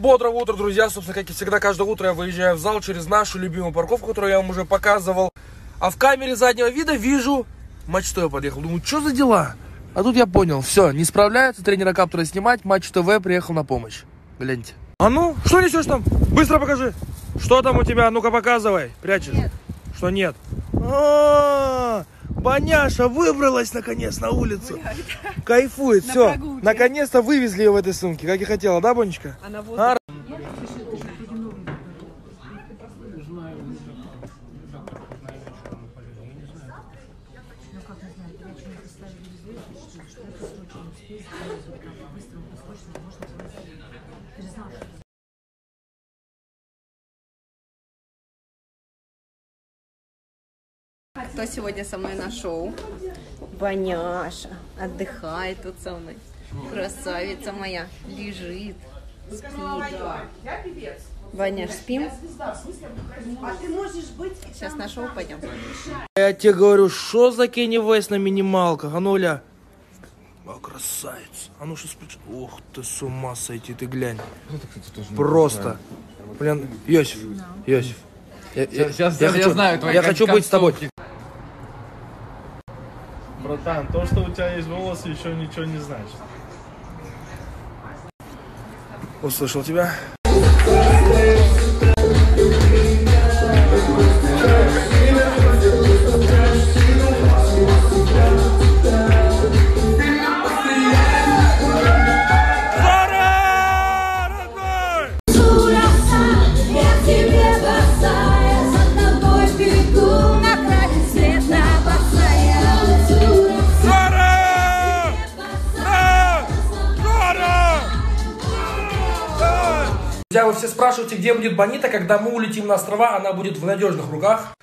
Бодрого утра, друзья. Собственно, как и всегда, каждое утро я выезжаю в зал через нашу любимую парковку, которую я вам уже показывал. А в камере заднего вида вижу Матч ТВ подъехал. Думаю, что за дела? А тут я понял, все, не справляются тренера Каптора снимать, Матч ТВ приехал на помощь. Гляньте. А ну, что несешь там? Быстро покажи. Что там у тебя? Ну-ка показывай. Прячешь. Нет. Что нет? А, Баняша выбралась наконец на улицу. Кайфует, На все. прогулке. Наконец-то вывезли ее в этой сумке, как и хотела, да, Бонечка? Она вот А, Кто сегодня со мной на шоу? Баняша. Отдыхает тут со мной. Красавица моя. Лежит. Спит. Баняш, спим? Сейчас на шоу пойдем. Я тебе говорю, что за Кенни Вест на минималках? А ну, ля. А, красавец. А ну, что спрячь. Ух ты, с ума сойти, ты глянь. Просто. Блин, Йосиф, Йосиф. Я, я- Сейчас я я, хочу, знаю твои я хочу быть с тобой. Братан, то, что у тебя есть волосы, еще ничего не значит. Услышал тебя. Друзья, вы все спрашиваете, где будет Бонита, когда мы улетим на острова, она будет в надежных руках.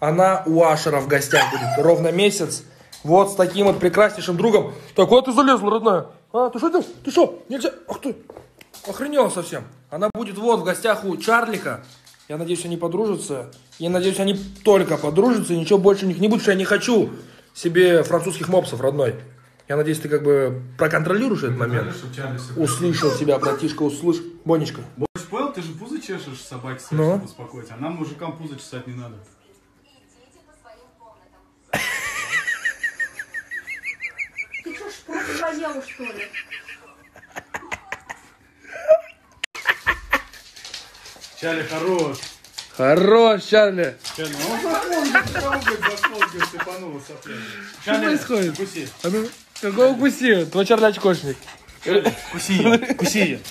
Она у Ашера в гостях будет ровно месяц. Вот с таким вот прекраснейшим другом. Так, куда ты залезла, родная? А, ты что делаешь? Ты что? Нельзя. Ах ты. Охренела совсем. Она будет вот в гостях у Чарлика. Я надеюсь, они подружатся. Я надеюсь, они только подружатся, и ничего больше у них не будет, что я не хочу себе французских мопсов, родной. Я надеюсь, ты как бы проконтролируешь этот момент. Услышал тебя, братишка, услышал. Бонечка. Ты же пузо чешешь собаке Ну? чтобы успокоить. А нам, мужикам, пузо чесать не надо. Ты что, шпрот поел, что ли? Чали, хорош. Хорош, Чарли. Чали, ну цепанула сопля. Чали, происходит? Куси. А ну, какого укуси? Твой Чарли очкошник. Куси ее, куси ее. Чали, куси ее. Где я нахуй?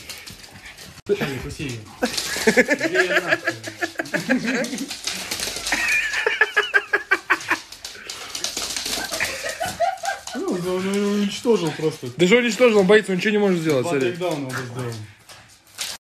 Ну, он уничтожил просто. Да что уничтожил, он боится, он ничего не может сделать, смотри. тейкдауна оба сделал.